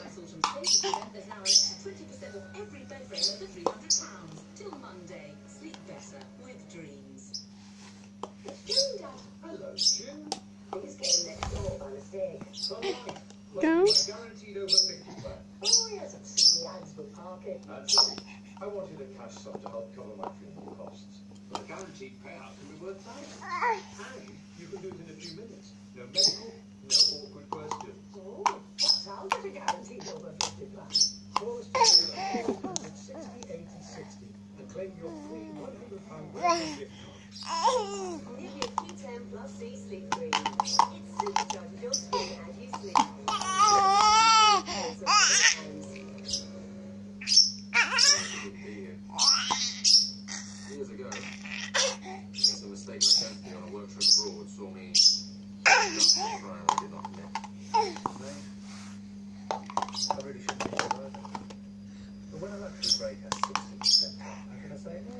price autumn event, there's now an 20% off every bed frame over £300. Till Monday. Sleep better with dreams. Dad. Hello, Jim. He's getting next door by mistake. Well, Go. guaranteed over 50. Oh, yes, I've seen the ads with parking. That's it. I wanted a cash sum to help cover my funeral costs. But a guaranteed payout can be worth thousands. And ah. you can do it in a few minutes. No medical, no awkward questions. Oh, that sounds like a guaranteed over 50 plan. Call us today at 60 80 60 and claim your free £100 welcome gift card. Give you a Q10 plus C sleep cream. It supercharges your skin as you sleep. Years ago, made some mistake my destiny on a work trip abroad saw me when a luxury break has 60%, how can say no?